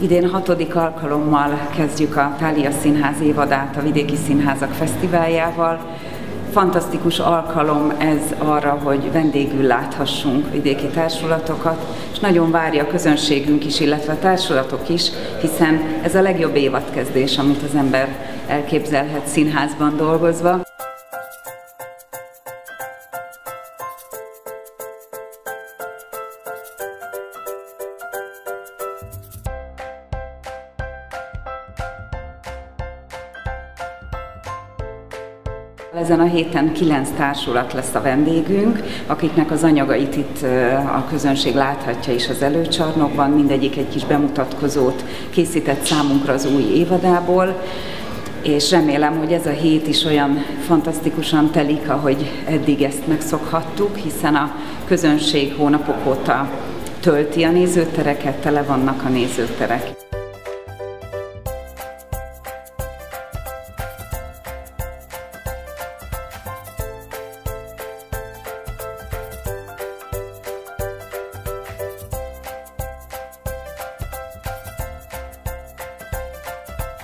Idén hatodik alkalommal kezdjük a Tália Színház évadát a Vidéki Színházak Fesztiváljával. Fantasztikus alkalom ez arra, hogy vendégül láthassunk vidéki társulatokat, és nagyon várja a közönségünk is, illetve a társulatok is, hiszen ez a legjobb évadkezdés, amit az ember elképzelhet színházban dolgozva. Ezen a héten kilenc társulat lesz a vendégünk, akiknek az anyagait itt a közönség láthatja is az előcsarnokban. Mindegyik egy kis bemutatkozót készített számunkra az új évadából és remélem, hogy ez a hét is olyan fantasztikusan telik, ahogy eddig ezt megszokhattuk, hiszen a közönség hónapok óta tölti a nézőtereket, tele vannak a nézőterek.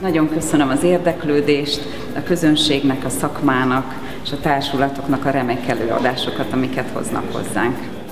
Nagyon köszönöm az érdeklődést, a közönségnek, a szakmának és a társulatoknak a remek előadásokat, amiket hoznak hozzánk.